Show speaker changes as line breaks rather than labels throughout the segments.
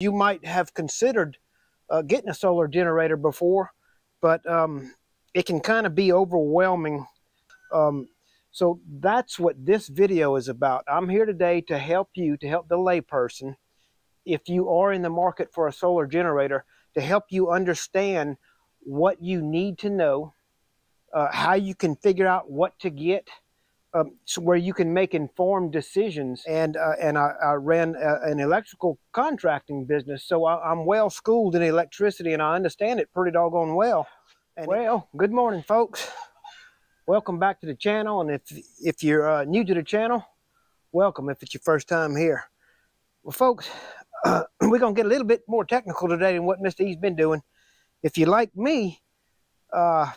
you might have considered uh, getting a solar generator before, but um, it can kind of be overwhelming. Um, so that's what this video is about. I'm here today to help you, to help the layperson, if you are in the market for a solar generator, to help you understand what you need to know, uh, how you can figure out what to get, um, so where you can make informed decisions. And uh, and I, I ran a, uh, an electrical contracting business, so I, am well schooled in electricity, and I understand it pretty doggone well. And well, good morning, folks. Welcome back to the channel, and if if you're uh, new to the channel, welcome. If it's your first time here, well, folks, uh, we're gonna get a little bit more technical today than what Mr. E's been doing. If you like me, uh,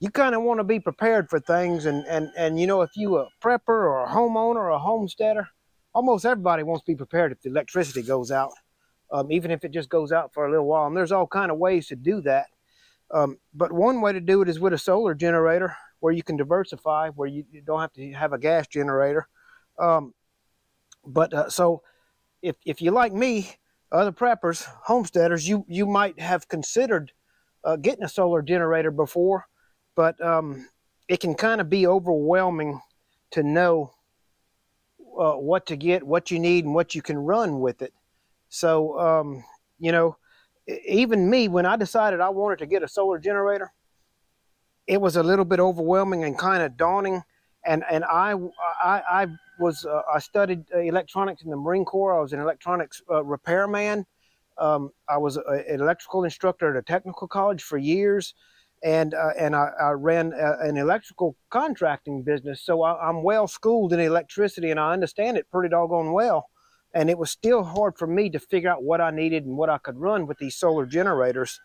you kind of want to be prepared for things and and and you know if you a prepper or a homeowner or a homesteader almost everybody wants to be prepared if the electricity goes out um, even if it just goes out for a little while and there's all kind of ways to do that. Um, but one way to do it is with a solar generator where you can diversify where you, don't have to have a gas generator. Um, but uh, so if, if you like me other preppers homesteaders you you might have considered uh, getting a solar generator before but um, it can kind of be overwhelming to know uh, what to get, what you need, and what you can run with it. So, um, you know, even me, when I decided I wanted to get a solar generator, it was a little bit overwhelming and kind of daunting. And and I I, I was uh, I studied electronics in the Marine Corps. I was an electronics uh, repairman. Um, I was a, an electrical instructor at a technical college for years and uh, and I, I ran a, an electrical contracting business, so I, am well schooled in electricity and I understand it pretty doggone well. And it was still hard for me to figure out what I needed and what I could run with these solar generators.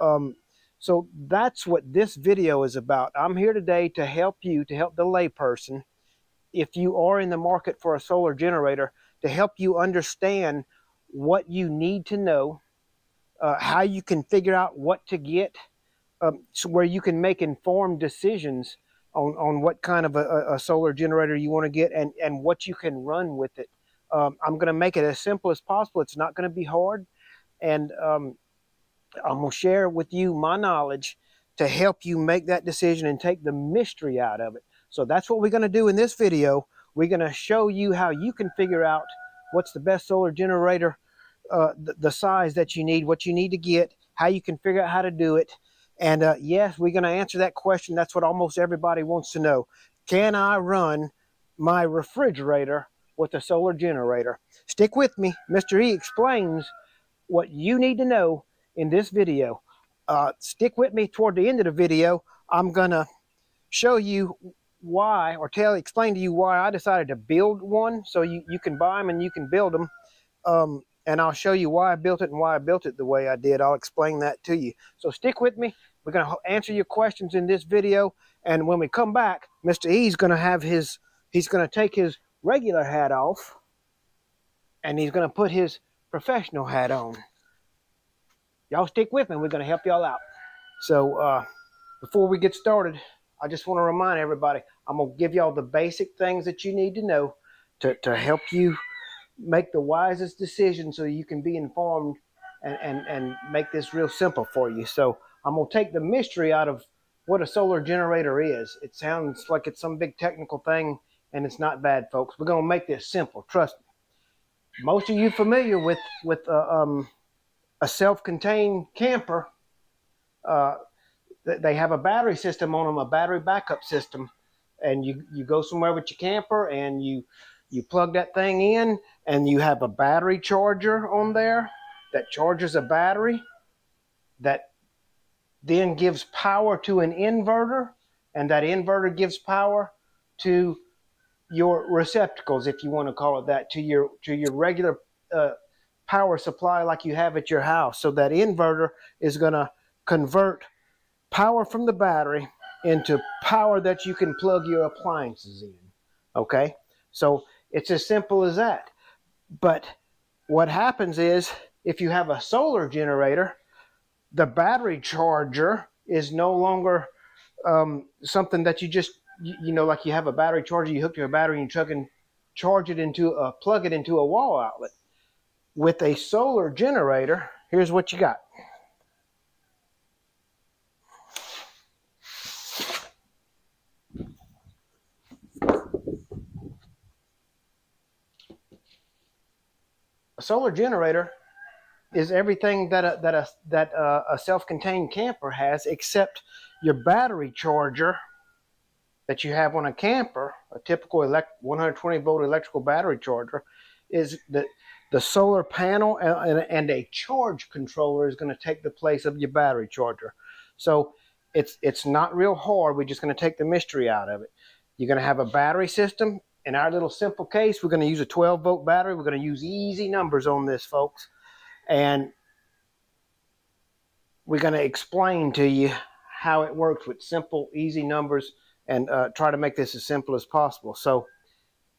Um, so that's what this video is about. I'm here today to help you, to help the layperson, if you are in the market for a solar generator, to help you understand what you need to know, uh, how you can figure out what to get um, so where you can make informed decisions on, on what kind of a, a solar generator you want to get and, and what you can run with it. Um, I'm going to make it as simple as possible. It's not going to be hard. And um, I'm going to share with you my knowledge to help you make that decision and take the mystery out of it. So that's what we're going to do in this video. We're going to show you how you can figure out what's the best solar generator, uh, the, the size that you need, what you need to get, how you can figure out how to do it, and uh, yes, we're going to answer that question. That's what almost everybody wants to know. Can I run my refrigerator with a solar generator? Stick with me. Mr. E explains what you need to know in this video. Uh, stick with me toward the end of the video. I'm going to show you why or tell explain to you why I decided to build one so you, you can buy them and you can build them. Um, and I'll show you why I built it and why I built it the way I did. I'll explain that to you. So stick with me. We're going to answer your questions in this video. And when we come back, Mr. E's going to have his, he's going to take his regular hat off and he's going to put his professional hat on. Y'all stick with me. We're going to help y'all out. So uh, before we get started, I just want to remind everybody, I'm going to give y'all the basic things that you need to know to, to help you make the wisest decision so you can be informed and, and, and make this real simple for you. So I'm going to take the mystery out of what a solar generator is. It sounds like it's some big technical thing, and it's not bad, folks. We're going to make this simple. Trust me. Most of you familiar with, with uh, um, a self-contained camper. Uh, they have a battery system on them, a battery backup system. And you, you go somewhere with your camper and you you plug that thing in and you have a battery charger on there that charges a battery that then gives power to an inverter and that inverter gives power to your receptacles if you want to call it that to your to your regular uh, power supply like you have at your house. So that inverter is going to convert power from the battery into power that you can plug your appliances in okay? So it's as simple as that. But what happens is if you have a solar generator, the battery charger is no longer um, something that you just, you, know, like you have a battery charger, you hook to a battery and you chuck and charge it into a, plug it into a wall outlet. with a solar generator, here's what you got. Solar generator is everything that a, that a, that a, self-contained camper has except your battery charger that you have on a camper, a typical elect 120 volt electrical battery charger, is that the solar panel and, and a charge controller is going to take the place of your battery charger. So it's it's not real hard. We're just going to take the mystery out of it. You're going to have a battery system. In our little simple case, we're going to use a 12 volt battery. We're going to use easy numbers on this, folks. And we're going to explain to you how it works with simple, easy numbers and uh, try to make this as simple as possible. So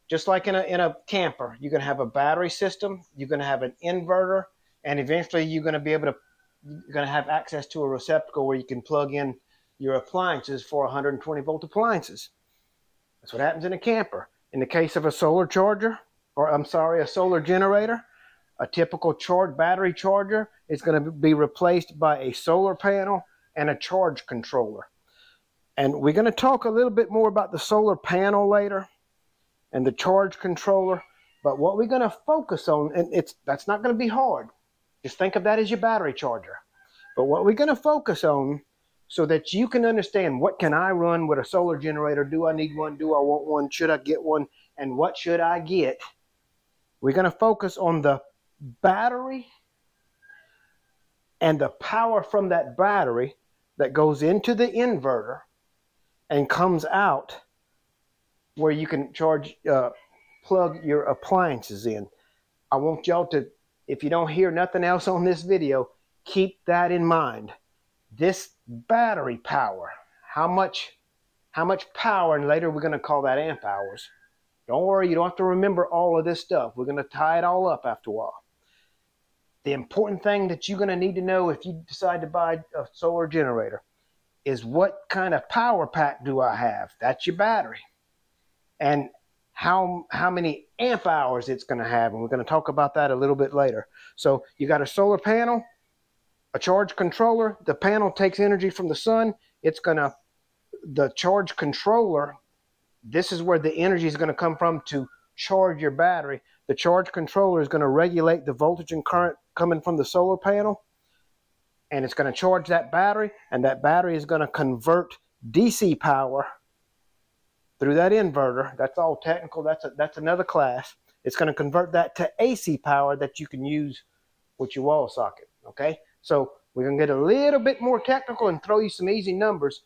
just like in a, in a camper, you're going to have a battery system, you're going to have an inverter, and eventually you're going to be able to, you're going to have access to a receptacle where you can plug in your appliances for 120 volt appliances. That's what happens in a camper. In the case of a solar charger, or I'm sorry, a solar generator, a typical charge battery charger is going to be replaced by a solar panel and a charge controller. And we're going to talk a little bit more about the solar panel later and the charge controller. But what we're going to focus on, and it's that's not going to be hard. Just think of that as your battery charger. But what we're going to focus on so that you can understand what can I run with a solar generator? Do I need one? Do I want one? Should I get one? And what should I get? We're going to focus on the battery and the power from that battery that goes into the inverter and comes out where you can charge, uh, plug your appliances in. I want y'all to, if you don't hear nothing else on this video, keep that in mind. This battery power, how much, how much power, and later we're going to call that amp hours. Don't worry, you don't have to remember all of this stuff. We're going to tie it all up after a while. The important thing that you're going to need to know if you decide to buy a solar generator is what kind of power pack do I have? That's your battery. And how how many amp hours it's going to have and we're going to talk about that a little bit later. So you got a solar panel, a charge controller, the panel takes energy from the sun, it's going to the charge controller this is where the energy is going to come from to charge your battery. The charge controller is going to regulate the voltage and current coming from the solar panel and it's going to charge that battery and that battery is going to convert DC power through that inverter. That's all technical. That's a, that's another class. It's going to convert that to AC power that you can use with your wall socket. Okay, so we're going to get a little bit more technical and throw you some easy numbers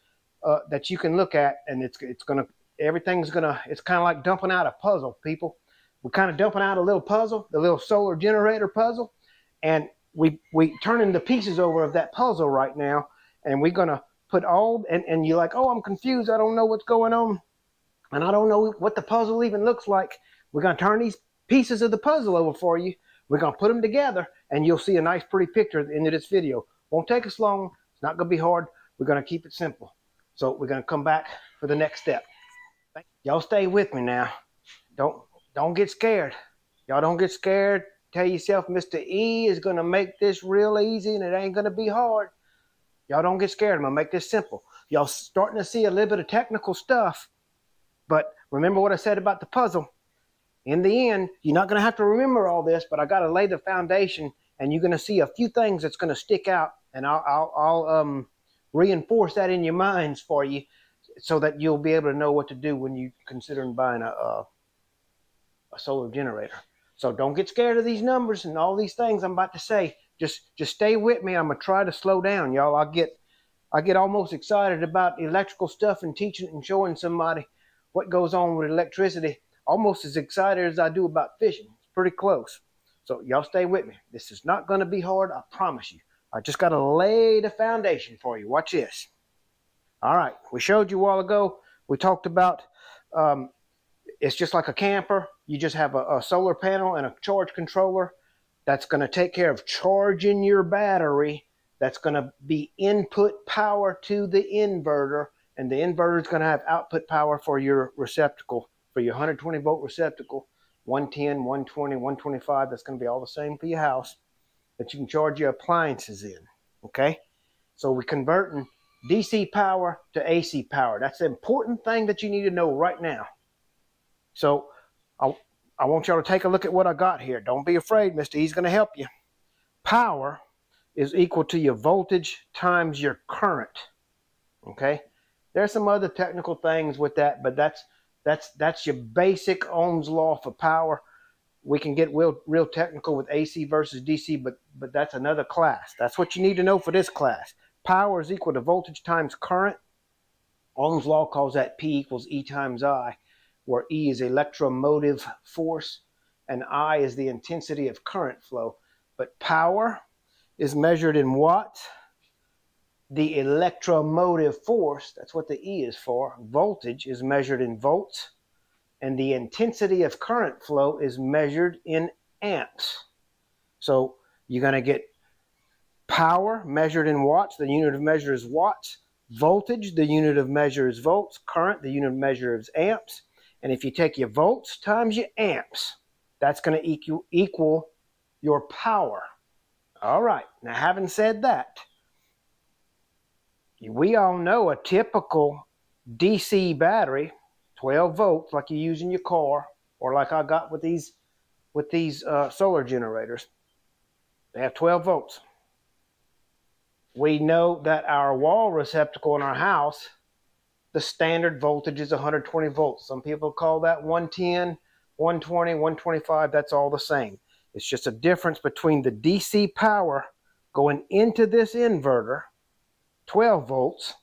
uh, that you can look at, and it's it's going to everything's going to it's kind of like dumping out a puzzle, people. We're kind of dumping out a little puzzle, the little solar generator puzzle, and we we turning the pieces over of that puzzle right now, and we're gonna put all and and you're like, oh, I'm confused. I don't know what's going on, and I don't know what the puzzle even looks like. We're gonna turn these pieces of the puzzle over for you. We're gonna put them together, and you'll see a nice, pretty picture at the end of this video. Won't take us long. It's not gonna be hard. We're gonna keep it simple. So we're gonna come back for the next step. Y'all stay with me now. Don't don't get scared. Y'all don't get scared tell yourself Mr. E is going to make this real easy and it ain't going to be hard. Y'all don't get scared. I'm going to make this simple. Y'all starting to see a little bit of technical stuff. But remember what I said about the puzzle. In the end, you're not going to have to remember all this, but I got to lay the foundation and you're going to see a few things that's going to stick out. And I'll, I'll, I'll um, reinforce that in your minds for you so that you'll be able to know what to do when you're considering buying a, a, a solar generator. So don't get scared of these numbers and all these things I'm about to say. Just just stay with me. I'm gonna try to slow down, y'all. I get I get almost excited about electrical stuff and teaching and showing somebody what goes on with electricity. Almost as excited as I do about fishing. It's pretty close. So y'all stay with me. This is not gonna be hard, I promise you. I just gotta lay the foundation for you. Watch this. All right, we showed you a while ago. We talked about um, it's just like a camper. You just have a, a solar panel and a charge controller that's going to take care of charging your battery. That's going to be input power to the inverter, and the inverter is going to have output power for your receptacle, for your 120 volt receptacle, 110, 120, 125. That's going to be all the same for your house that you can charge your appliances in. Okay? So we're converting DC power to AC power. That's the important thing that you need to know right now. So I, I want y'all to take a look at what I got here. Don't be afraid, Mr. E's going to help you. Power is equal to your voltage times your current. Okay? There's some other technical things with that, but that's that's that's your basic Ohm's law for power. We can get real real technical with AC versus DC, but but that's another class. That's what you need to know for this class. Power is equal to voltage times current. Ohm's law calls that P equals E times I, where E is electromotive force and I is the intensity of current flow. But power is measured in watts. The electromotive force, that's what the E is for, voltage is measured in volts. And the intensity of current flow is measured in amps. So you're going to get Power measured in watts, the unit of measure is watts. Voltage, the unit of measure is volts. Current, the unit of measure is amps. And if you take your volts times your amps, that's going to equal, equal your power. All right, now having said that, we all know a typical DC battery, 12 volts, like you use in your car, or like I got with these with these uh, solar generators. They have 12 volts we know that our wall receptacle in our house, the standard voltage is 120 volts. Some people call that 110, 120, 125. That's all the same. It's just a difference between the DC power going into this inverter, 12 volts,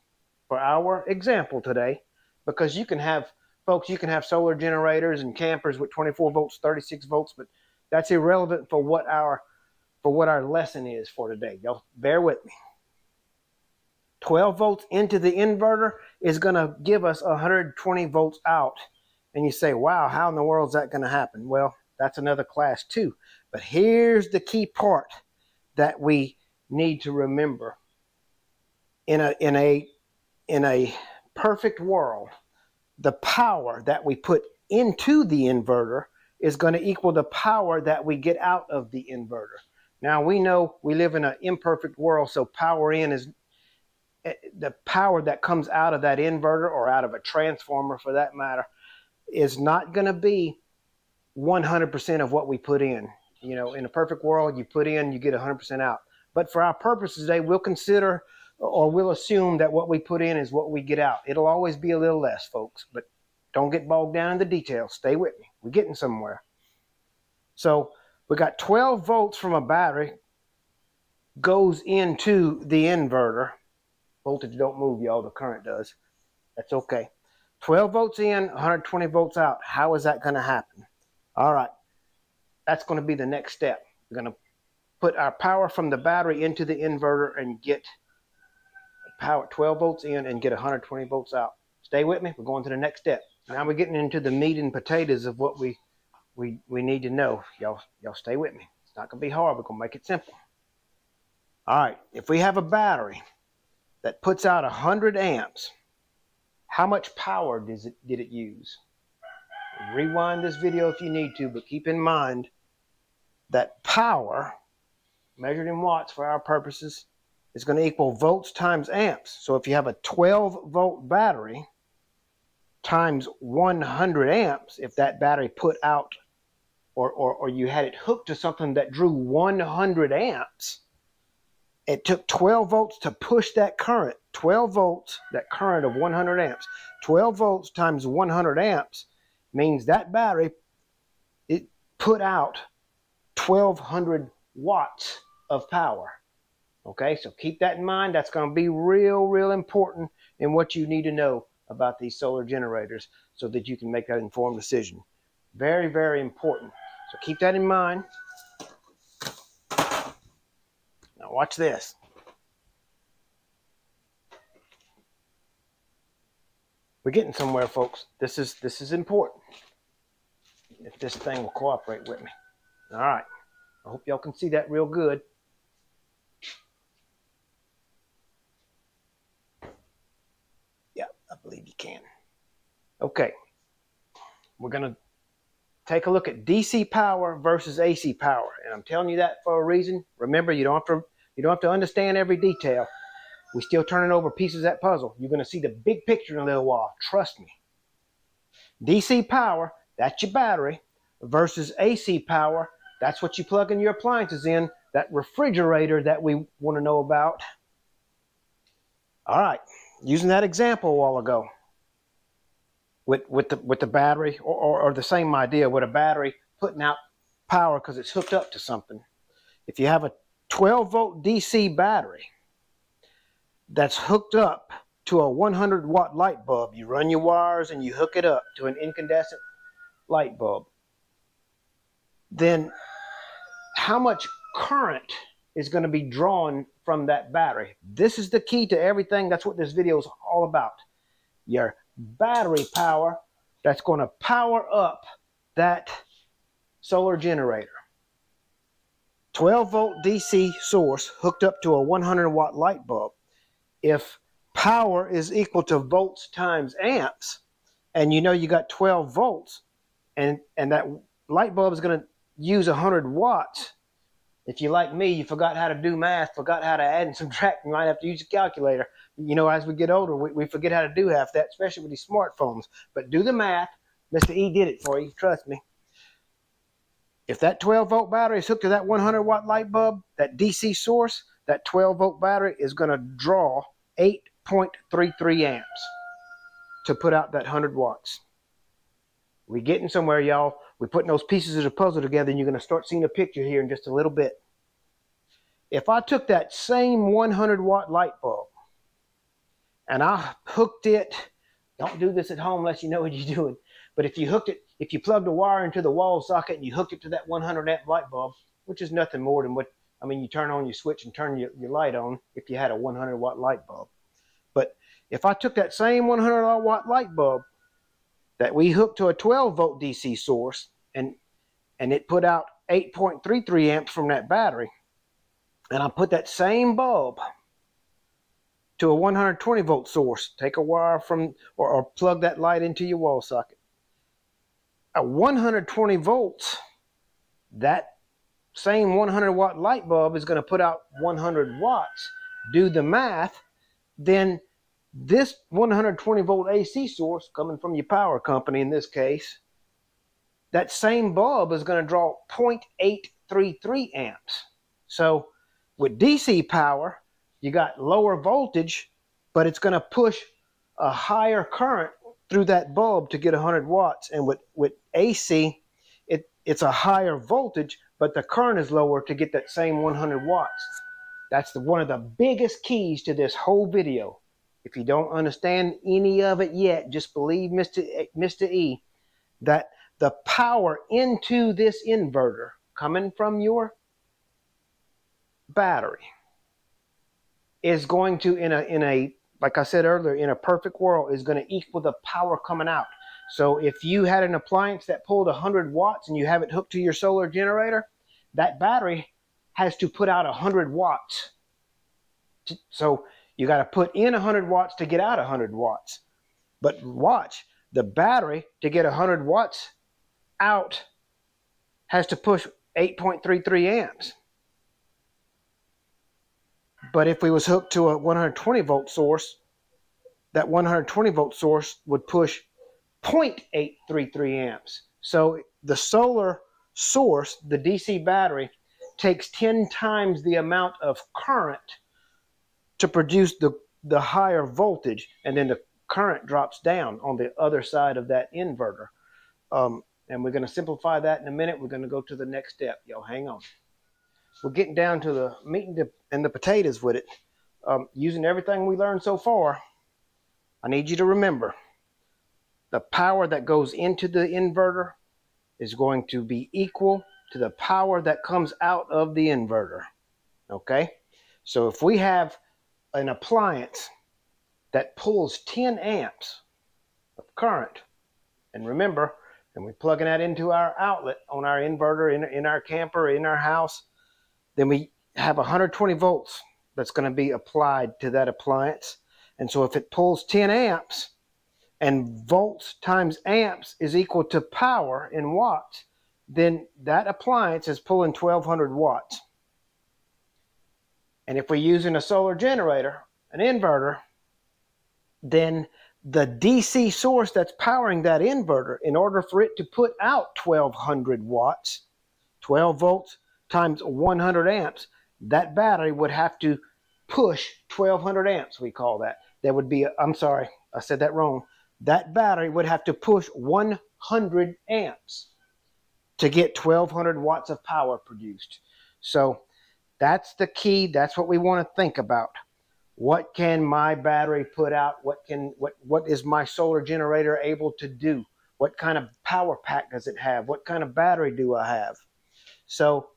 for our example today, because you can have, folks, you can have solar generators and campers with 24 volts, 36 volts, but that's irrelevant for what our for what our lesson is for today. Y'all bear with me. 12 volts into the inverter is going to give us 120 volts out. And you say, wow, how in the world is that going to happen? Well, that's another class too. But here's the key part that we need to remember. In a, in a, in a perfect world, the power that we put into the inverter is going to equal the power that we get out of the inverter. Now we know we live in an imperfect world, so power in is Eh, the power that comes out of that inverter or out of a transformer for that matter is not going to be 100% of what we put in. You know, in a perfect world, you put in, you get 100% out. But for our purposes today, we'll consider or we'll assume that what we put in is what we get out. It'll always be a little less, folks, but don't get bogged down in the details. Stay with me. We're getting somewhere. So we got 12 volts from a battery goes into the inverter Voltage don't move, y'all. The current does. That's okay. 12 volts in, 120 volts out. How is that going to happen? All right. That's going to be the next step. We're going to put our power from the battery into the inverter and get power 12 volts in and get 120 volts out. Stay with me. We're going to the next step. Now we're getting into the meat and potatoes of what we we we need to know. Y'all y'all stay with me. It's not to be hard. We're to make it simple. All right. If we have a battery that puts out 100 amps, how much power does it, did it use? Rewind this video if you need to, but keep in mind that power, measured in watts for our purposes, is going to equal volts times amps. So if you have a 12 volt battery times 100 amps, if that battery put out or, or, or you had it hooked to something that drew 100 amps, it took 12 volts to push that current. 12 volts that current of 100 amps. 12 volts times 100 amps means that battery it put out 1200 watts of power okay so keep that in mind that's going to be real real important in what you need to know about these solar generators so that you can make that informed decision very very important so keep that in mind now watch this. We're getting somewhere, folks. This is this is important. If this thing will cooperate with me. All right. I hope y'all can see that real good. Yeah, I believe you can. Okay. We're going to take a look at DC power versus AC power. And I'm telling you that for a reason. Remember, you don't have to you don't have to understand every detail. We're still turning over pieces of that puzzle. You're going to see the big picture in a little while. Trust me. DC power, that's your battery, versus AC power, that's what you plug in your appliances in, that refrigerator that we want to know about. All right, using that example a while ago with, with, the, with the battery, or, or, or the same idea with a battery putting out power because it's hooked up to something. If you have a 12 volt DC battery that's hooked up to a 100 watt light bulb. You run your wires and you hook it up to an incandescent light bulb. Then how much current is going to be drawn from that battery? This is the key to everything. That's what this video is all about. Your battery power that's going to power up that solar generator. 12 volt DC source hooked up to a 100 watt light bulb. If power is equal to volts times amps, and you know you got 12 volts, and, and that light bulb is going to use 100 watts, if you like me, you forgot how to do math, forgot how to add and subtract, you might have to use a calculator. You know, as we get older, we, we forget how to do half that, especially with these smartphones. But do the math. Mr. E did it for you, trust me. If that 12 volt battery is hooked to that 100 watt light bulb, that DC source, that 12 volt battery is going to draw 8.33 amps to put out that 100 watts. We getting somewhere, y'all. We're putting those pieces of the puzzle together, and you're going to start seeing a picture here in just a little bit. If I took that same 100 watt light bulb and I hooked it, don't do this at home unless you know what you're doing, but if you hooked it, if you plugged a wire into the wall socket and you hooked it to that 100 amp light bulb, which is nothing more than what I mean, you turn on your switch and turn your, your light on if you had a 100 watt light bulb. But if I took that same 100 watt light bulb that we hooked to a 12 volt DC source and and it put out 8.33 amps from that battery, and I put that same bulb to a 120 volt source, take a wire from or, or plug that light into your wall socket. At 120 volts, that same 100 watt light bulb is going to put out 100 watts, do the math, then this 120 volt AC source coming from your power company in this case, that same bulb is going to draw 0.833 amps. So with DC power, you got lower voltage, but it's going to push a higher current through that bulb to get 100 watts. And with, with AC, it, it's a higher voltage, but the current is lower to get that same 100 watts. That's the, one of the biggest keys to this whole video. If you don't understand any of it yet, just believe Mr. Mr. E that the power into this inverter coming from your battery is going to in a in a like I said earlier in a perfect world is going to equal the power coming out. So if you had an appliance that pulled 100 watts and you have it hooked to your solar generator, that battery has to put out 100 watts. So you got to put in 100 watts to get out 100 watts. But watch, the battery to get 100 watts out has to push 8.33 amps. But if we was hooked to a 120 volt source, that 120 volt source would push 0.833 amps. So the solar source, the DC battery, takes 10 times the amount of current to produce the, the higher voltage, and then the current drops down on the other side of that inverter. Um, and we're going to simplify that in a minute. We're going to go to the next step. Yo, hang on. We're getting down to the meat and the, and the potatoes with it. Um, using everything we learned so far, I need you to remember the power that goes into the inverter is going to be equal to the power that comes out of the inverter. Okay? So if we have an appliance that pulls 10 amps of current, and remember, and we're plugging that into our outlet on our inverter in, in our camper, in our house, then we have 120 volts that's going to be applied to that appliance. And so if it pulls 10 amps, and volts times amps is equal to power in watts, then that appliance is pulling 1200 watts. And if we're using a solar generator, an inverter, then the DC source that's powering that inverter, in order for it to put out 1200 watts, 12 volts times 100 amps, that battery would have to push 1200 amps, we call that. That would be, I'm sorry, I said that wrong. That battery would have to push 100 amps to get 1200 watts of power produced. So that's the key. That's what we want to think about. What can my battery put out? What can what what is my solar generator able to do? What kind of power pack does it have? What kind of battery do I have? So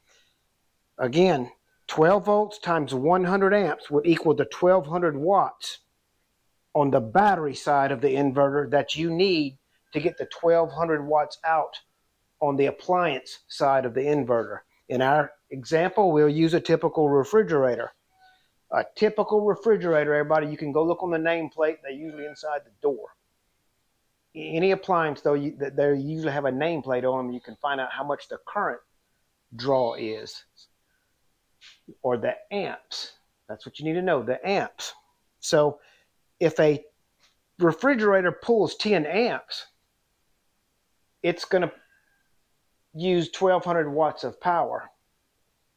again, 12 volts times 100 amps would equal the 1200 watts on the battery side of the inverter that you need to get the 1200 watts out on the appliance side of the inverter. In our example, we'll use a typical refrigerator. A typical refrigerator, everybody, you can go look on the nameplate. They're usually inside the door. Any appliance, though, you, they usually have a nameplate on them. You can find out how much the current draw is or the amps. That's what you need to know, the amps. So if a refrigerator pulls 10 amps, it's going to use 1200 watts of power.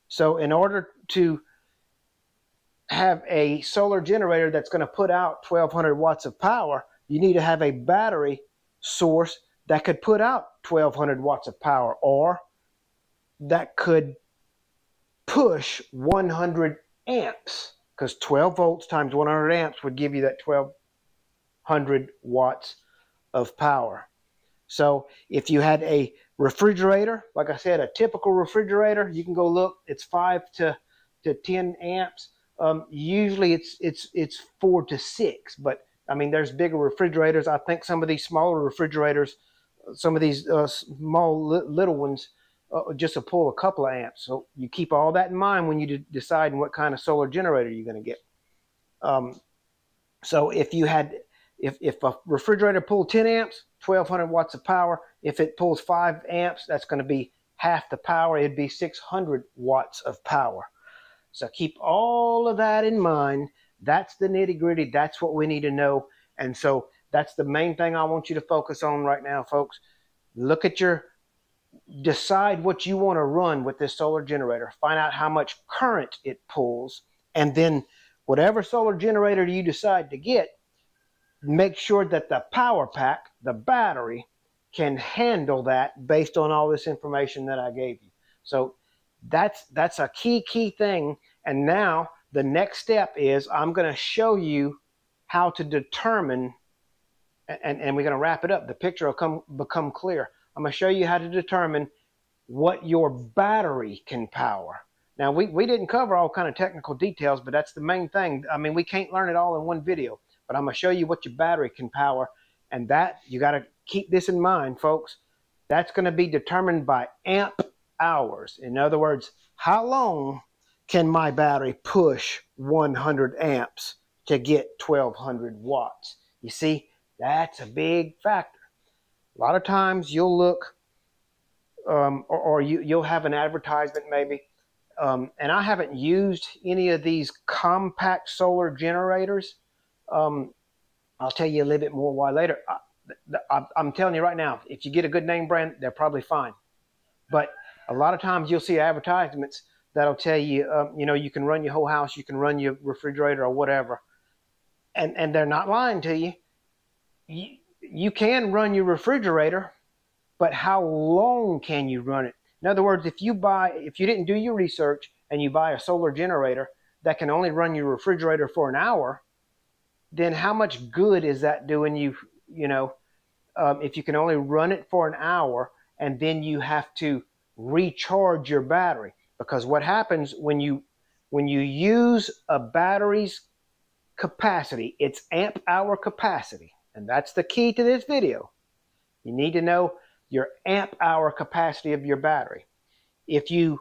So in order to have a solar generator that's going to put out 1200 watts of power, you need to have a battery source that could put out 1200 watts of power or that could push 100 amps because 12 volts times 100 amps would give you that 1200 watts of power. So if you had a refrigerator, like I said, a typical refrigerator, you can go look. It's five to to 10 amps. Um, usually it's it's it's four to six, but I mean there's bigger refrigerators. I think some of these smaller refrigerators, some of these uh, small li little ones, uh, just to pull a couple of amps. So you keep all that in mind when you decide what kind of solar generator you're going to get. Um, so if you had if, if a refrigerator pulled 10 amps, 1200 watts of power. If it pulls 5 amps, that's going to be half the power. It'd be 600 watts of power. So keep all of that in mind. That's the nitty gritty. That's what we need to know. And so that's the main thing I want you to focus on right now, folks. Look at your, decide what you want to run with this solar generator. Find out how much current it pulls. And then whatever solar generator you decide to get, make sure that the power pack, the battery, can handle that based on all this information that I gave you. So that's that's a key key thing. And now the next step is I'm going to show you how to determine, and, and we're going to wrap it up. The picture will come become clear. I'm going to show you how to determine what your battery can power. Now we, we didn't cover all kind of technical details, but that's the main thing. I mean, we can't learn it all in one video but I'm going to show you what your battery can power. And that, you got to keep this in mind, folks. That's going to be determined by amp hours. In other words, how long can my battery push 100 amps to get 1200 watts? You see, that's a big factor. A lot of times you'll look, um, or, or you, you'll have an advertisement maybe, um, and I haven't used any of these compact solar generators, um, I'll tell you a little bit more why later. I, am telling you right now, if you get a good name brand, they're probably fine. But a lot of times you'll see advertisements that'll tell you, um, you know, you can run your whole house, you can run your refrigerator or whatever, and and they're not lying to you. You you can run your refrigerator, but how long can you run it? In other words, if you buy, if you didn't do your research and you buy a solar generator that can only run your refrigerator for an hour, then how much good is that doing you? You know, um, if you can only run it for an hour and then you have to recharge your battery, because what happens when you when you use a battery's capacity, its amp hour capacity, and that's the key to this video. You need to know your amp hour capacity of your battery. If you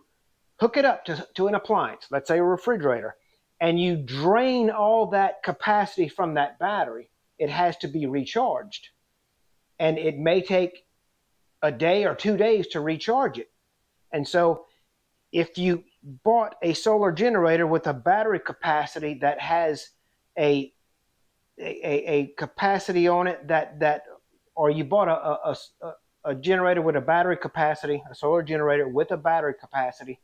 hook it up to, to an appliance, let's say a refrigerator, and you drain all that capacity from that battery, it has to be recharged. And it may take a day or two days to recharge it. And so if you bought a solar generator with a battery capacity that has a a, a capacity on it that that or you bought a, a, a, a generator with a battery capacity, a solar generator with a battery capacity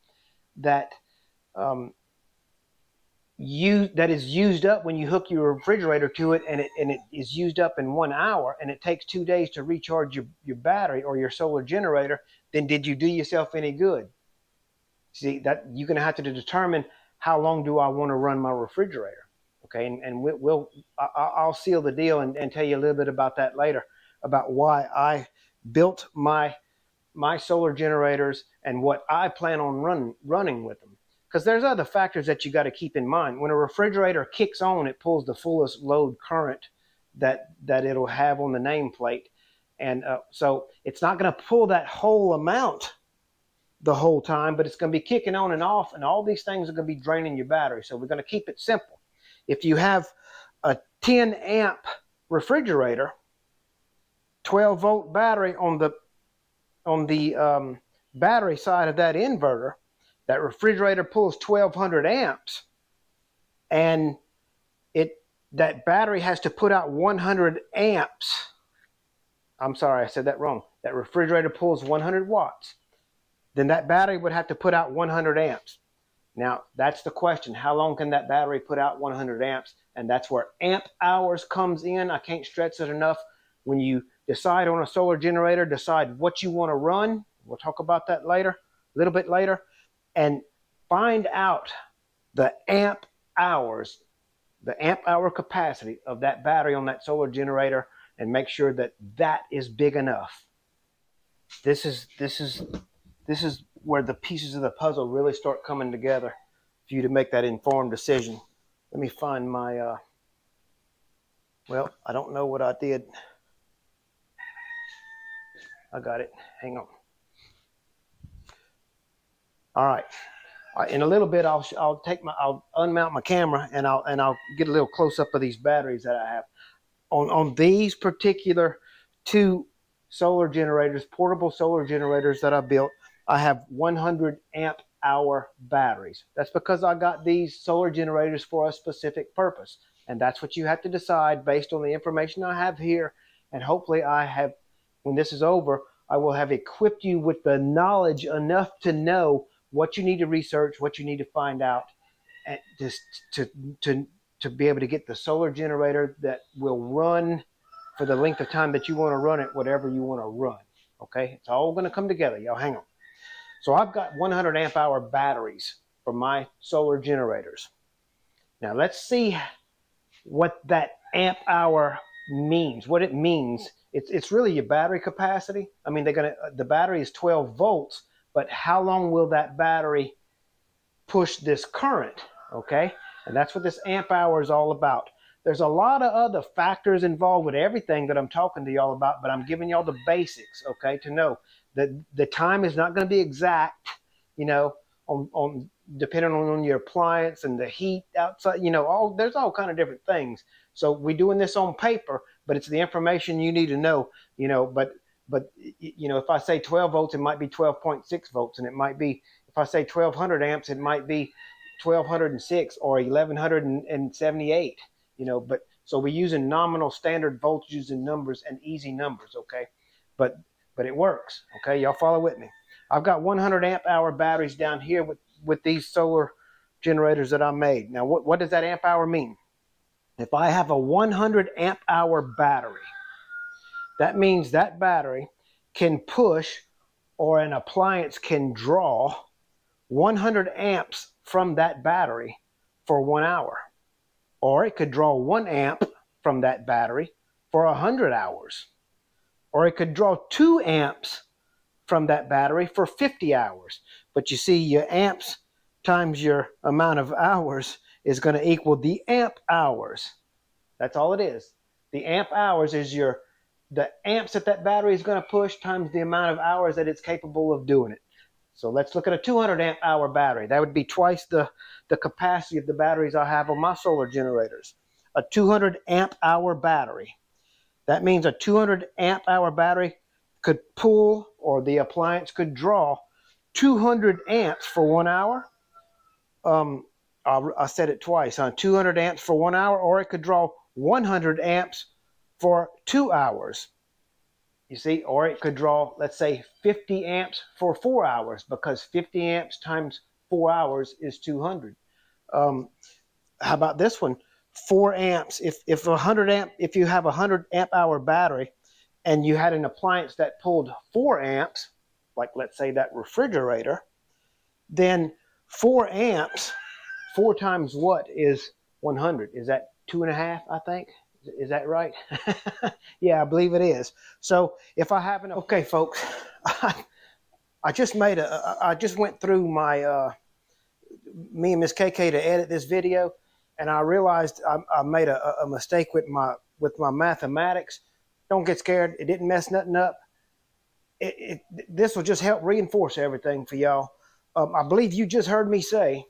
that um, you that is used up when you hook your refrigerator to it and it and it is used up in one hour and it takes two days to recharge your, your battery or your solar generator, then did you do yourself any good? See that you're gonna have to determine how long do I want to run my refrigerator. Okay, and, and we, will I, will seal the deal and, and tell you a little bit about that later about why I built my my solar generators and what I plan on run, running with them because there's other factors that you got to keep in mind. When a refrigerator kicks on, it pulls the fullest load current that that it'll have on the nameplate, and uh, so it's not going to pull that whole amount the whole time, but it's going to be kicking on and off, and all these things are going to be draining your battery. So we're going to keep it simple. If you have a 10 amp refrigerator, 12 volt battery on the on the um, battery side of that inverter that refrigerator pulls 1200 amps and it that battery has to put out 100 amps. I'm sorry, I said that wrong. That refrigerator pulls 100 watts. Then that battery would have to put out 100 amps. Now, that's the question. How long can that battery put out 100 amps? And that's where amp hours comes in. I can't stress it enough. When you decide on a solar generator, decide what you want to run. We'll talk about that later, a little bit later and find out the amp hours, the amp hour capacity of that battery on that solar generator and make sure that that is big enough. This is this is this is where the pieces of the puzzle really start coming together for you to make that informed decision. Let me find my uh, well, I don't know what I did. I got it. Hang on. All right. in a little bit, I'll I'll take my I'll unmount my camera and I'll and I'll get a little close up of these batteries that I have. On on these particular two solar generators, portable solar generators that I built, I have 100 amp hour batteries. That's because I got these solar generators for a specific purpose. And that's what you have to decide based on the information I have here. And hopefully I have, when this is over, I will have equipped you with the knowledge enough to know what you need to research, what you need to find out, and just to to to be able to get the solar generator that will run for the length of time that you want to run it, whatever you want to run. Okay, it's all going to come together. Y'all hang on. So I've got 100 amp hour batteries for my solar generators. Now let's see what that amp hour means. What it means. It's it's really your battery capacity. I mean, they're gonna uh, the battery is 12 volts, but how long will that battery push this current? Okay, and that's what this amp hour is all about. There's a lot of other factors involved with everything that I'm talking to y'all about, but I'm giving y'all the basics, okay, to know that the time is not going to be exact, you know, on, on depending on, on your appliance and the heat outside, you know, all there's all kind of different things. So we're doing this on paper, but it's the information you need to know, you know, but but you know, if I say 12 volts, it might be 12.6 volts, and it might be if I say 1200 amps, it might be 1206 or 1178. You know, but so we're using nominal standard voltages and numbers and easy numbers, okay? But but it works, okay? Y'all follow with me. I've got 100 amp hour batteries down here with with these solar generators that I made. Now, what what does that amp hour mean? If I have a 100 amp hour battery that means that battery can push or an appliance can draw 100 amps from that battery for one hour. Or it could draw one amp from that battery for 100 hours. Or it could draw two amps from that battery for 50 hours. But you see, your amps times your amount of hours is going to equal the amp hours. That's all it is. The amp hours is your the amps that that battery is going to push times the amount of hours that it's capable of doing it. So let's look at a 200 amp hour battery. That would be twice the, the capacity of the batteries I have on my solar generators. a 200 amp hour battery. That means a 200 amp hour battery could pull or the appliance could draw 200 amps for one hour. Um, I said it twice, huh? 200 amps for one hour, or it could draw 100 amps for two hours. You see, or it could draw, let's say, 50 amps for four hours because 50 amps times four hours is 200. Um, how about this one? Four amps. If if a 100 amp, if you have a 100 amp hour battery, and you had an appliance that pulled four amps, like let's say that refrigerator, then four amps, four times what is 100? Is that two and a half? I think. Is that right? yeah, I believe it is. So if I haven't, okay, folks, I, I just made a, I just went through my, uh, me and Miss KK to edit this video, and I realized I, I made a, a mistake with my with my mathematics. Don't get scared; it didn't mess nothing up. It, it, this will just help reinforce everything for y'all. Um, I believe you just heard me say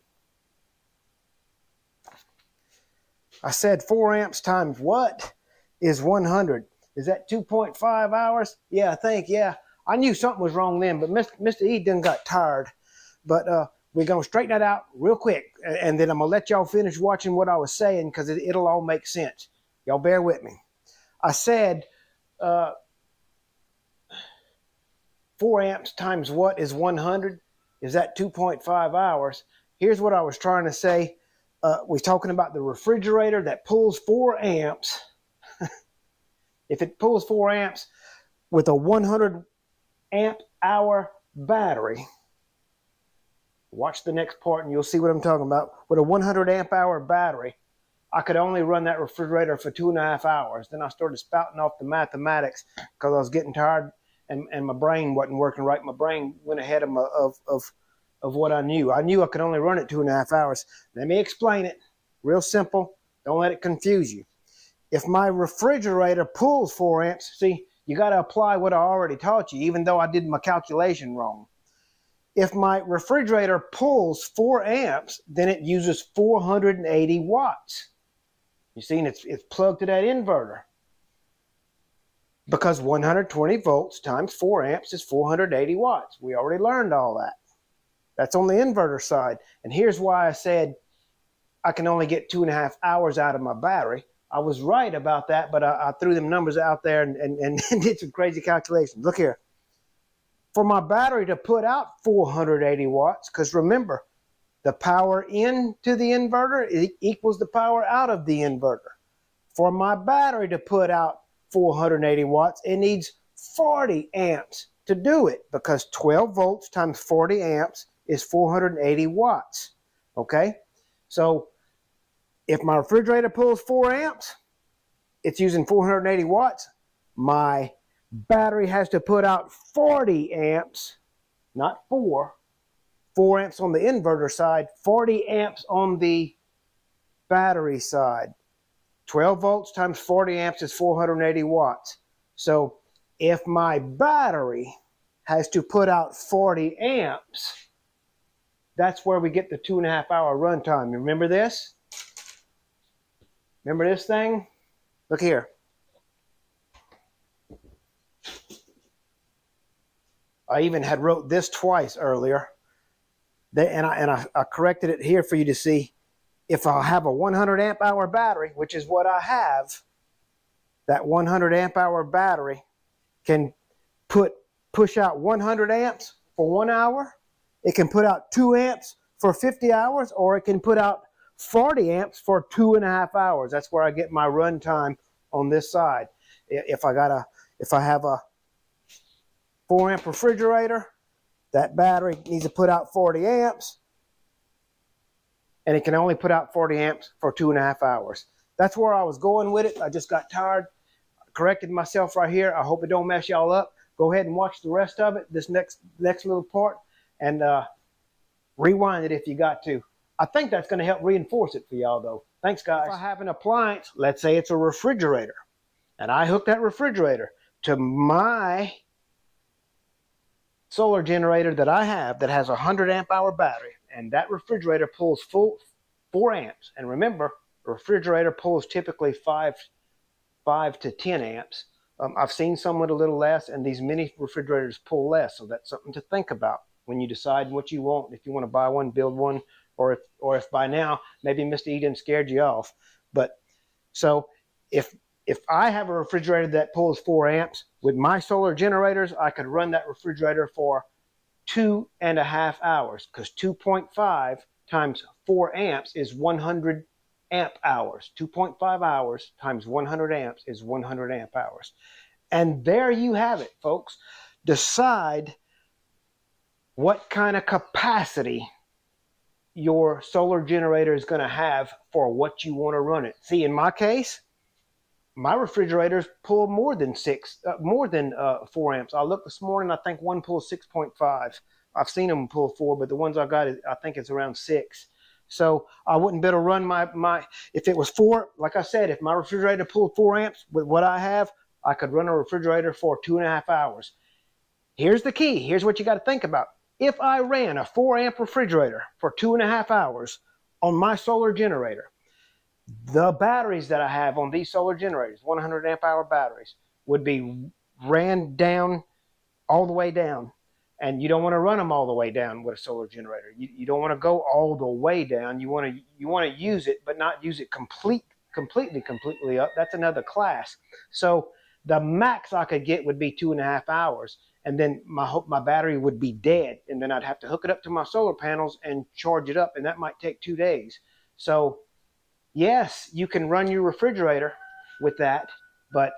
I said 4 amps times what is 100? Is that 2.5 hours? Yeah, I think, yeah. I knew something was wrong then, but Mr. E done got tired. But uh, we're going to straighten that out real quick, and then I'm going to let y'all finish watching what I was saying because it, will all make sense. Y'all bear with me. I said uh, 4 amps times what is 100? Is that 2.5 hours? Here's what I was trying to say uh, we're talking about the refrigerator that pulls four amps. if it pulls four amps with a 100 amp hour battery, watch the next part and you'll see what I'm talking about. With a 100 amp hour battery, I could only run that refrigerator for two and a half hours. Then I started spouting off the mathematics because I was getting tired and, and my brain wasn't working right. My brain went ahead of, my, of, of of what I knew. I knew I could only run it two and a half hours. Let me explain it. Real simple. Don't let it confuse you. If my refrigerator pulls four amps, see, you got to apply what I already taught you, even though I did my calculation wrong. If my refrigerator pulls four amps, then it uses 480 watts. You see, and it's, it's plugged to that inverter. Because 120 volts times 4 amps is 480 watts. We already learned all that. That's on the inverter side. And here's why I said I can only get two and a half hours out of my battery. I was right about that, but I, I threw them numbers out there and, and, and did some crazy calculations. Look here. For my battery to put out 480 watts, because remember, the power into the inverter equals the power out of the inverter. For my battery to put out 480 watts, it needs 40 amps to do it because 12 volts times 40 amps is 480 watts. Okay, so if my refrigerator pulls 4 amps, it's using 480 watts. My battery has to put out 40 amps, not 4. 4 amps on the inverter side, 40 amps on the battery side. 12 volts times 40 amps is 480 watts. So if my battery has to put out 40 amps, that's where we get the two and a half hour runtime. You remember this? Remember this thing? Look here. I even had wrote this twice earlier. They, and I, and I, I corrected it here for you to see. If I have a 100 amp hour battery, which is what I have, that 100 amp hour battery can put push out 100 amps for one hour it can put out 2 amps for 50 hours, or it can put out 40 amps for two and a half hours. That's where I get my run time on this side. If I got a, if I have a 4 amp refrigerator, that battery needs to put out 40 amps, and it can only put out 40 amps for two and a half hours. That's where I was going with it. I just got tired, corrected myself right here. I hope it don't mess y'all up. Go ahead and watch the rest of it, this next next little part and uh, rewind it if you got to. I think that's going to help reinforce it for y'all, though. Thanks, guys. If I have an appliance, let's say it's a refrigerator, and I hook that refrigerator to my solar generator that I have that has a 100 amp hour battery, and that refrigerator pulls full 4 amps. And remember, A refrigerator pulls typically five, five to 10 amps. Um, I've seen some with a little less, and these mini refrigerators pull less. So that's something to think about when you decide what you want. If you want to buy one, build one, or if, or if by now maybe Mr. Eden scared you off. But so if if I have a refrigerator that pulls four amps with my solar generators, I could run that refrigerator for two and a half hours because 2.5 times four amps is 100 amp hours. 2.5 hours times 100 amps is 100 amp hours. And there you have it, folks. Decide what kind of capacity your solar generator is going to have for what you want to run it. See, in my case, my refrigerators pull more than six, uh, more than uh, four amps. I looked this morning. I think one pulls six point five. I've seen them pull four, but the ones I got, I think it's around six. So I wouldn't be able to run my my. If it was four, like I said, if my refrigerator pulled four amps with what I have, I could run a refrigerator for two and a half hours. Here's the key. Here's what you got to think about. If I ran a four amp refrigerator for two and a half hours on my solar generator, the batteries that I have on these solar generators, 100 amp hour batteries, would be ran down all the way down. And you don't want to run them all the way down with a solar generator. You, you don't want to go all the way down. You want to you want to use it, but not use it complete completely completely up. That's another class. So the max I could get would be two and a half hours, and then my hope my battery would be dead, and then I'd have to hook it up to my solar panels and charge it up, and that might take two days. So yes, you can run your refrigerator with that, but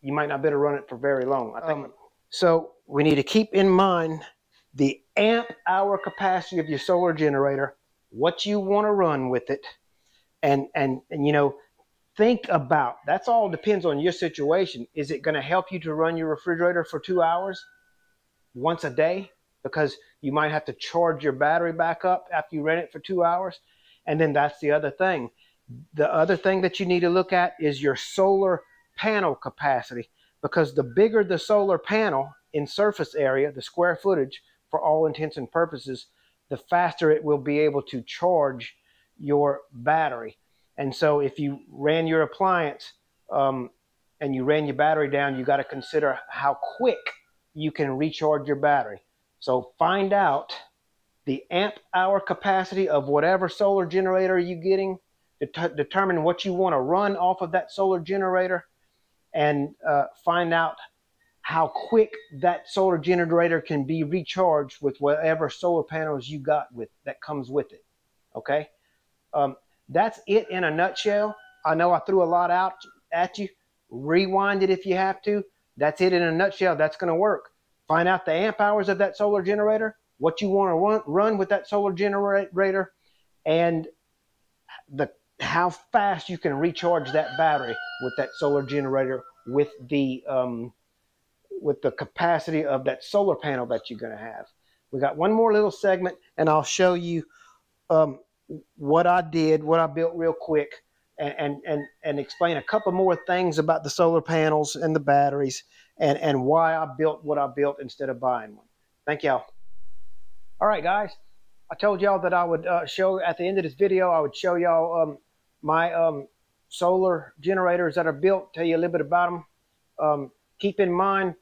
you might not be able to run it for very long. I think um, so. We need to keep in mind the amp hour capacity of your solar generator, what you want to run with it, and and and you know, think about. That's all depends on your situation. Is it going to help you to run your refrigerator for two hours once a day? Because you might have to charge your battery back up after you ran it for two hours. And then that's the other thing the other thing that you need to look at is your solar panel capacity because the bigger the solar panel in surface area, the square footage for all intents and purposes, the faster it will be able to charge your battery. And so if you ran your appliance um, and you ran your battery down, you got to consider how quick you can recharge your battery. So find out the amp hour capacity of whatever solar generator you're getting det determine what you want to run off of that solar generator and uh, find out how quick that solar generator can be recharged with whatever solar panels you got with that comes with it okay? Um, that's it in a nutshell. I know i threw a lot out at you. Rewind it if you have to. That's it in a nutshell. That's going to work. Find out the amp hours of that solar generator what you want to run, run with that solar generator and the how fast you can recharge that battery with that solar generator with the um, with the capacity of that solar panel that you're going to have. We got one more little segment, and I'll show you um, what I did, what I built real quick, and, and and explain a couple more things about the solar panels and the batteries, and and why I built what I built instead of buying one. Thank y'all. All right, guys. I told y'all that I would uh, show at the end of this video, I would show y'all um, my um, solar generators that are built, tell you a little bit about them. Um, keep in mind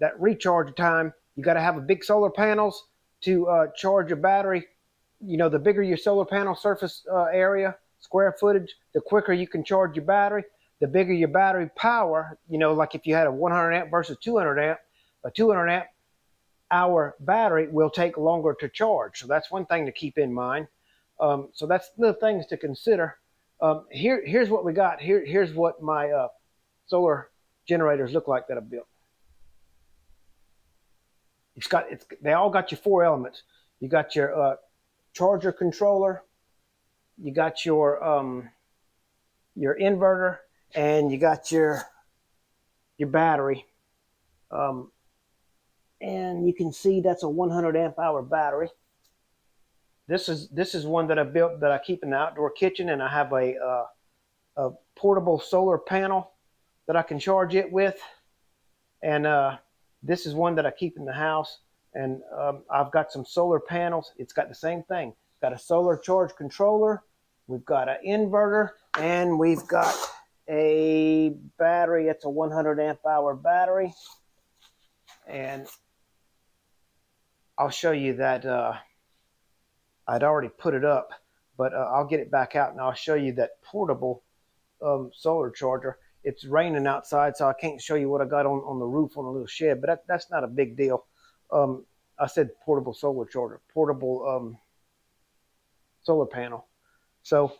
that recharge time, you got to have a big solar panels to uh, charge your battery. You know, the bigger your solar panel surface uh, area, square footage, the quicker you can charge your battery. The bigger your battery power, you know, like if you had a 100 amp versus 200 amp, a 200 amp hour battery will take longer to charge. So that's one thing to keep in mind. Um, so that's little things to consider. Um, here, here's what we got. Here, here's what my uh, solar generators look like that I built. It's got, it's, they all got your four elements. You got your uh, charger controller, you got your um, your inverter, and you got your your battery. Um, and you can see that's a 100 amp hour battery. This is this is one that I built that I keep in the outdoor kitchen, and I have a uh, a portable solar panel that I can charge it with, and uh, this is one that I keep in the house. And um, I've got some solar panels. It's got the same thing. Got a solar charge controller, we've got an inverter, and we've got a battery. It's a 100 amp hour battery. And I'll show you that uh, I'd already put it up, but uh, I'll get it back out and I'll show you that portable um, solar charger. It's raining outside, so I can't show you what I got on, on the roof on a little shed, but that, that's not a big deal. Um, I said portable solar charger, portable um, solar panel. So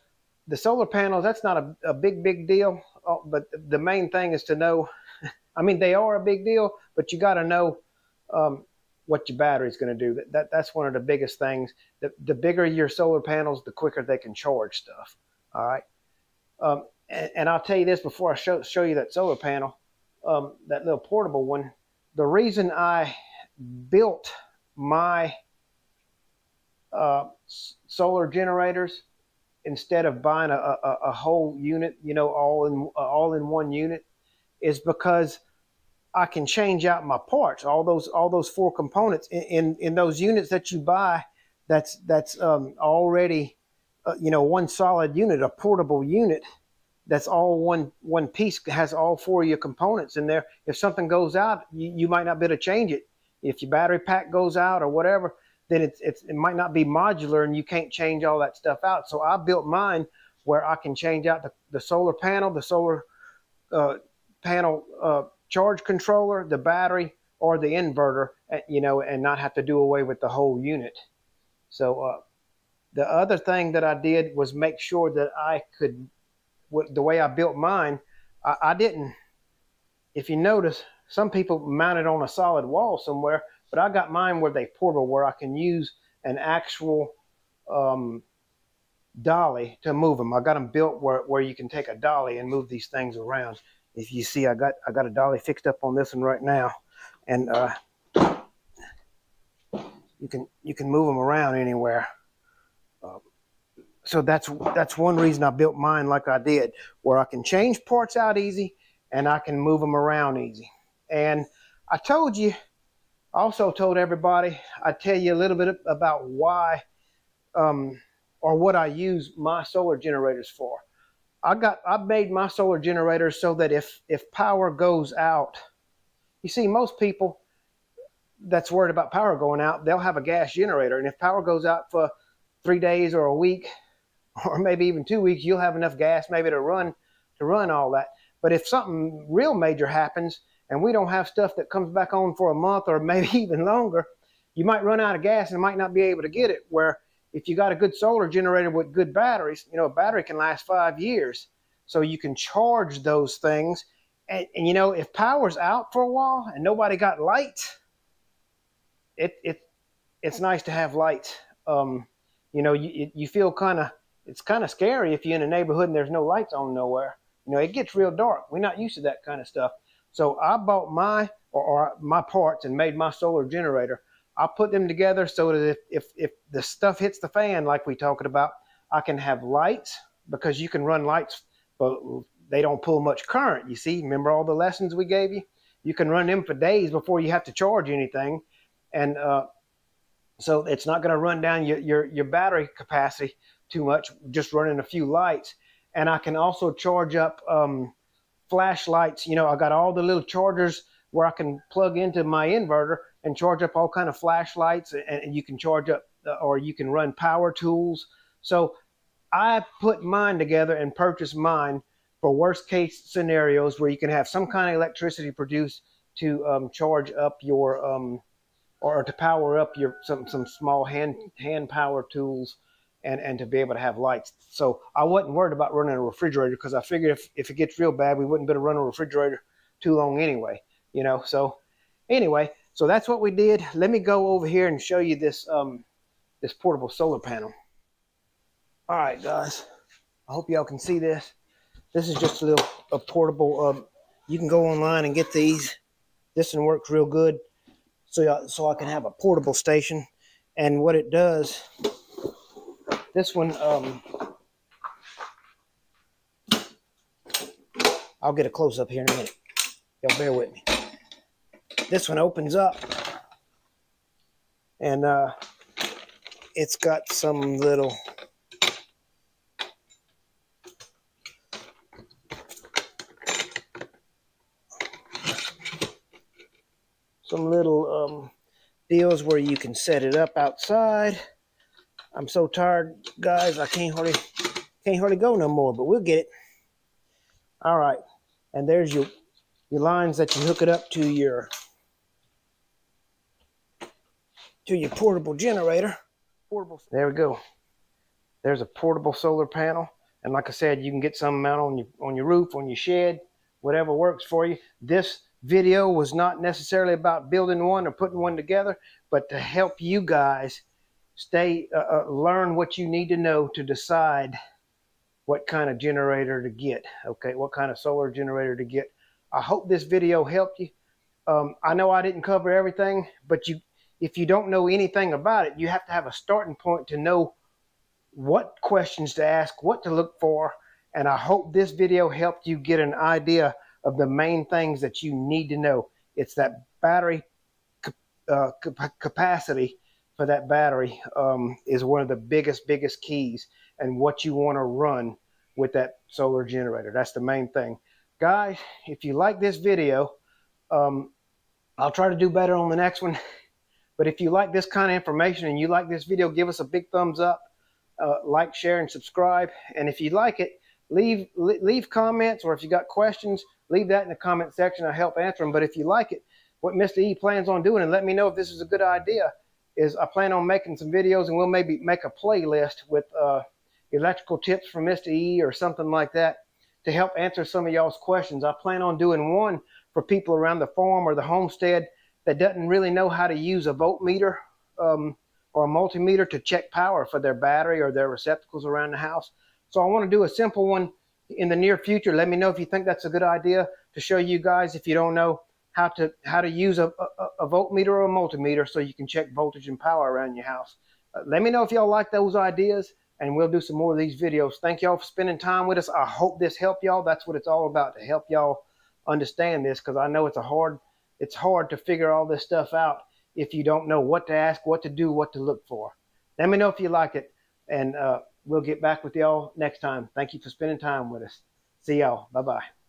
the solar panels, that's not a, a big, big deal. Oh, but the main thing is to know, I mean, they are a big deal, but you got to know um, what your battery is going to do. That, that, That's one of the biggest things. The, the bigger your solar panels, the quicker they can charge stuff. All right. Um, and, and, I'll tell you this before I show, show you that solar panel, um, that little portable one. The reason I built my uh, solar generators instead of buying a, a, a, whole unit, you know, all in all in one unit, is because I can change out my parts, all those all those four components in in, in those units that you buy. That's that's um, already, uh, you know, one solid unit, a portable unit. That's all one one piece has all four of your components in there. If something goes out, you, you might not be able to change it. If your battery pack goes out or whatever, then it's, it's it might not be modular and you can't change all that stuff out. So I built mine where I can change out the, the solar panel, the solar uh, panel uh, charge controller, the battery, or the inverter, uh, you know, and not have to do away with the whole unit. So uh, the other thing that I did was make sure that I could, the way I built mine, I, I didn't. If you notice, some people mount it on a solid wall somewhere but I got mine where they portable, where I can use an actual um, dolly to move them. I got them built where, where you can take a dolly and move these things around. If you see, I got I got a dolly fixed up on this one right now, and uh, you can you can move them around anywhere. Uh, so that's that's one reason I built mine like I did, where I can change parts out easy and I can move them around easy. And I told you also told everybody I'd tell you a little bit about why um, or what I use my solar generators for. I got I made my solar generators so that if if power goes out, you see most people that's worried about power going out, they'll have a gas generator, and if power goes out for three days or a week, or maybe even two weeks, you'll have enough gas maybe to run to run all that. But if something real major happens, and we don't have stuff that comes back on for a month or maybe even longer, you might run out of gas and might not be able to get it. Where if you got a good solar generator with good batteries, you know, a battery can last five years. So you can charge those things. And, and you know, if power's out for a while and nobody got light, it, it, it's nice to have light. Um, you know, you, you feel kind of, it's kind of scary if you're in a neighborhood and there's no lights on nowhere. You know, it gets real dark. We're not used to that kind of stuff. So I bought my or, or, my parts and made my solar generator. I put them together so that if, if, if the stuff hits the fan like we talking about, I can have lights because you can run lights, but they don't pull much current. You see, remember all the lessons we gave you? You can run them for days before you have to charge anything. And uh, so it's not going to run down your, your, your battery capacity too much, just running a few lights. And I can also charge up um, flashlights. You know, I got all the little chargers where I can plug into my inverter and charge up all kind of flashlights, and, and you can charge up uh, or you can run power tools. So I put mine together and purchased mine for worst case scenarios where you can have some kind of electricity produced to um, charge up your um, or to power up your some some small hand hand power tools and, and to be able to have lights. So I wasn't worried about running a refrigerator because I figured if, if it gets real bad, we wouldn't be able to run a refrigerator too long anyway, you know. So anyway, so that's what we did. Let me go over here and show you this um, this portable solar panel. All right, guys. I hope y'all can see this. This is just a little a portable. Um, you can go online and get these. This one works real good. So, so I can have a portable station. And what it does this one, um, I'll get a close up here in a minute. Y'all bear with me this one opens up and uh, it's got some little some little um, deals where you can set it up outside. I'm so tired, guys. I can't hardly can't hardly go no more, but we'll get it. All right, and there's your your lines that you hook it up to your to your portable generator. Portable. There we go. There's a portable solar panel, and like I said, you can get some mount on your on your roof, on your shed, whatever works for you. This video was not necessarily about building one or putting one together, but to help you guys stay uh, uh, learn what you need to know to decide what kind of generator to get. Okay, what kind of solar generator to get. I hope this video helped you. Um, I know I didn't cover everything, but you if you don't know anything about it, you have to have a starting point to know what questions to ask, what to look for, and I hope this video helped you get an idea of the main things that you need to know. It's that battery uh, capacity for that battery um, is one of the biggest, biggest keys and what you want to run with that solar generator. That's the main thing. Guys, if you like this video, um, I'll try to do better on the next one. But if you like this kind of information and you like this video, give us a big thumbs up, uh, like, share, and subscribe. And if you like it, leave leave comments or if you got questions, leave that in the comment section. I'll help answer them. But if you like it, what Mr. E plans on doing, and let me know if this is a good idea, is I plan on making some videos and we'll maybe make a playlist with uh, electrical tips from Mr. E or something like that to help answer some of y'all's questions. I plan on doing one for people around the farm or the homestead that doesn't really know how to use a voltmeter um, or a multimeter to check power for their battery or their receptacles around the house. So I want to do a simple one in the near future. Let me know if you think that's a good idea to show you guys if you don't know how to how to use a, a, a voltmeter or a multimeter so you can check voltage and power around your house. Uh, let me know if y'all like those ideas and we'll do some more of these videos. Thank y'all for spending time with us. I hope this helped y'all. That's what it's all about to help y'all understand this because I know it's a hard it's hard to figure all this stuff out if you don't know what to ask, what to do, what to look for. Let me know if you like it, and uh, we'll get back with y'all next time. Thank you for spending time with us. See y'all. Bye bye.